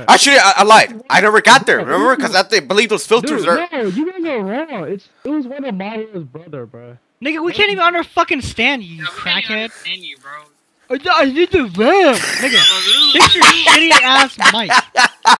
Actually, I, I lied. I never got there. Remember? Because I believe those filters Dude, are. no, you guys are wrong. It's it was one of Mario's brother, bro. Nigga, we can't even under fucking stand you, crackhead. Yeah, understand you, bro. I, I need to live, Nigga, fix your shitty ass mic.